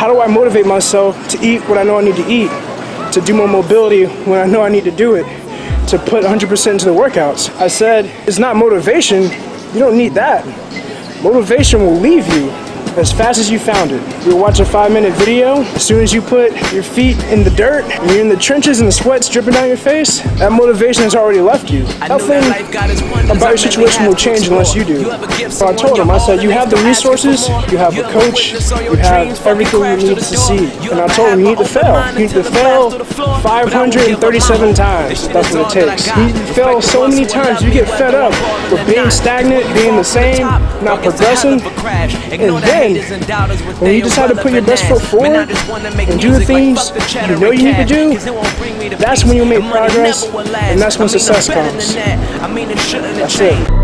how do I motivate myself to eat what I know I need to eat, to do more mobility when I know I need to do it, to put 100% into the workouts? I said, it's not motivation. You don't need that. Motivation will leave you as fast as you found it. You'll watch a five minute video. As soon as you put your feet in the dirt and you're in the trenches and the sweat's dripping down your face, that motivation has already left you. Nothing about your situation will change unless you do. So I told him, I said, you have the resources, you have a coach, you have everything you need to succeed. And I told him, you need to fail. You need to fail 537 times. That's what it takes. You fail so many times, you get fed up with being stagnant, being the same, not progressing, and then when you decide to put your best foot forward and do the things you know you need to do, that's when you make progress and that's when success comes. That's it.